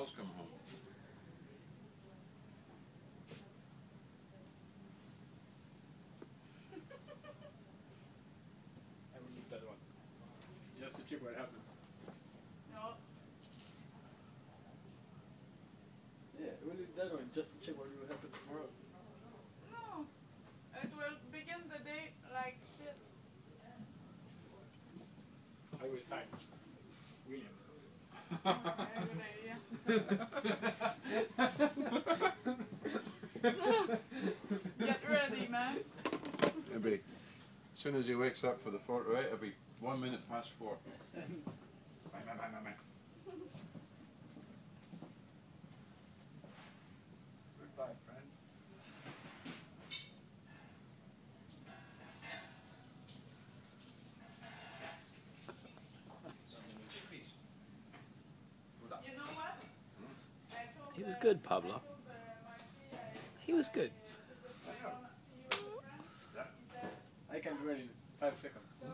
pals come home. I will that one. Just to check what happens. No. Yeah, we'll leave that one just to check what will happen tomorrow. No. It will begin the day like shit. I will sign. William. Very good idea. Get ready, man. It'll be, as soon as he wakes up for the fortnight, it'll be one minute past four. bye, bye, bye, bye, bye. He was good, Pablo. He was good. I can do it in five seconds.